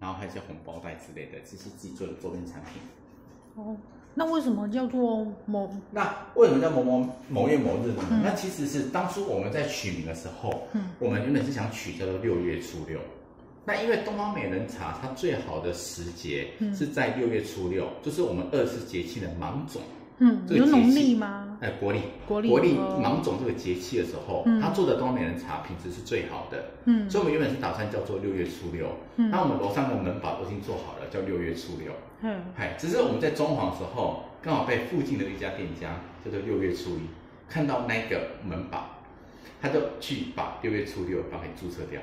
然后还有一些红包袋之类的，这些自己做的周边产品。哦，那为什么叫做某？那为什么叫某某某月某日呢？嗯那其实是当初我们在取名的时候，嗯我们原本是想取叫做六月初六。那因为东方美人茶它最好的时节嗯是在六月初六，就是我们二十四节气的芒种，嗯，这个节气有农历吗？哎，国历国历国历哦芒种这个节气的时候，嗯它做的东方美人茶品质是最好的。嗯所以我们原本是打算叫做六月初六，嗯那我们楼上的门把都已经做好了，叫六月初六。嗯哎，只是我们在装潢的时候，刚好被附近的一家店家叫做六月初一看到那个门把，他就去把六月初六把它给注册掉，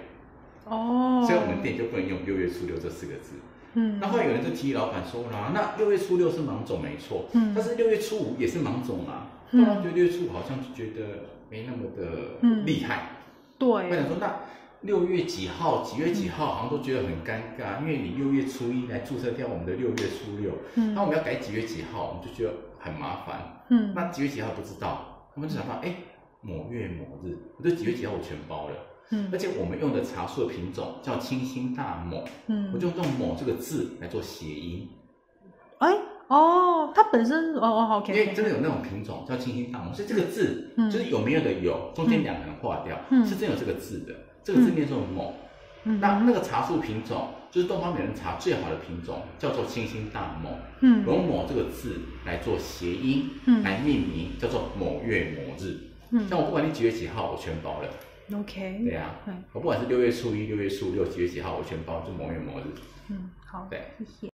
哦，所以我们店就不能用六月初六这四个字。嗯那后来有人就提议老板说啦，那六月初六是芒种没错，嗯但是六月初五也是芒种啊，嗯大家觉得六月初五好像就觉得没那么的嗯厉害。对，我想说，那六月几号、几月几号，好像都觉得很尴尬，因为你六月初一来注册掉我们的六月初六，嗯那我们要改几月几号，我们就觉得很麻烦。嗯那几月几号不知道，我们就想到，哎，某月某日，我就几月几号我全包了。嗯。而且我们用的茶树的品种叫清新大某，嗯。我就用“某”这个字来做谐音，哎哦，它本身哦哦好因为真的有那种品种叫清新大某，所以这个字嗯。就是有没有的有，中间两横划掉，嗯。是真有这个字的。这个字念作某。嗯。那那个茶树品种就是东方美人茶最好的品种，叫做清新大某，嗯。我用“某”这个字来做谐音，嗯。来命名，叫做某月某日。嗯。像我不管你几月几号，我全包了。OK，对啊、嗯我不管是六月初一、六月初六、几月几号，我全包，就某月某日。嗯好，对。谢谢。